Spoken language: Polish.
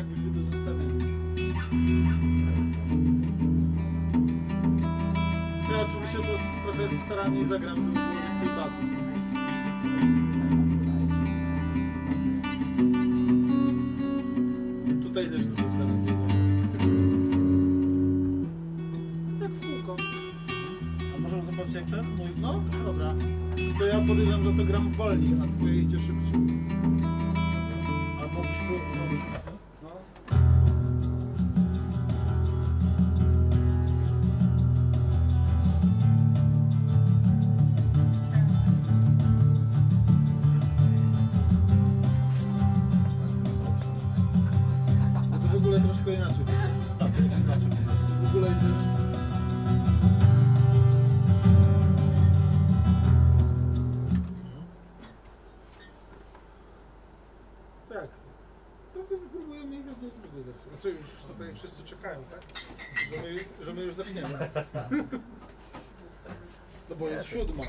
tak byśmy to zostawili. Ja oczywiście to trochę starannie zagram, żeby było więcej basów. No Tutaj też to starannie zagram. Tak w kółko. A możemy zobaczyć jak ten? No, no dobra. Tylko ja podejrzewam, że to gram wolniej, a twoje idzie szybciej. Ogóle troszkę inaczej. Tak, inaczej. W ogóle idzie. Tak. To wypróbujemy i wersję. A co, już tutaj wszyscy czekają, tak? Że my, że my już zaczniemy. No bo jest siódma.